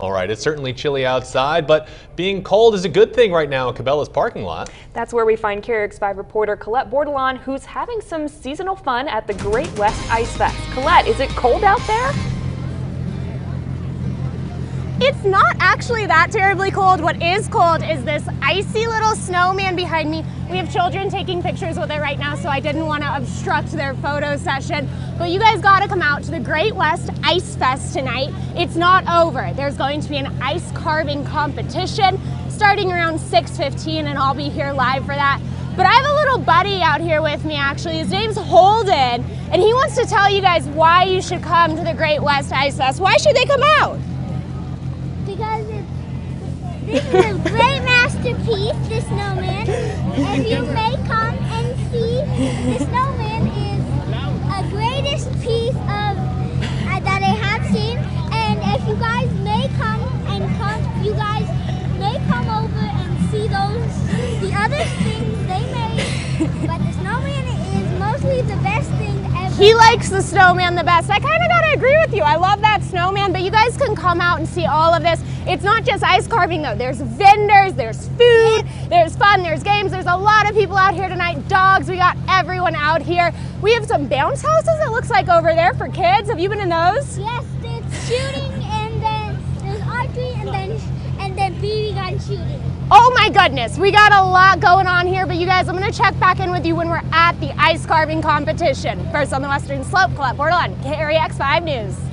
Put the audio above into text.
All right, it's certainly chilly outside, but being cold is a good thing right now in Cabela's parking lot. That's where we find KREX5 reporter Colette Bordelon, who's having some seasonal fun at the Great West Ice Fest. Colette, is it cold out there? It's not actually that terribly cold. What is cold is this icy little snowman behind me. We have children taking pictures with it right now, so I didn't want to obstruct their photo session. But you guys got to come out to the Great West Ice Fest tonight. It's not over. There's going to be an ice carving competition starting around 6.15, and I'll be here live for that. But I have a little buddy out here with me actually. His name's Holden, and he wants to tell you guys why you should come to the Great West Ice Fest. Why should they come out? This is great He likes the snowman the best. I kind of got to agree with you. I love that snowman, but you guys can come out and see all of this. It's not just ice carving though. There's vendors, there's food, there's fun, there's games. There's a lot of people out here tonight. Dogs, we got everyone out here. We have some bounce houses it looks like over there for kids. Have you been in those? Yes, it's shooting and then there's archery and then and then BB gun shooting. Oh my goodness, we got a lot going on here, but you guys, I'm gonna check back in with you when we're at the ice carving competition. First on the Western Slope, Colette Bordelon, KREX 5 News.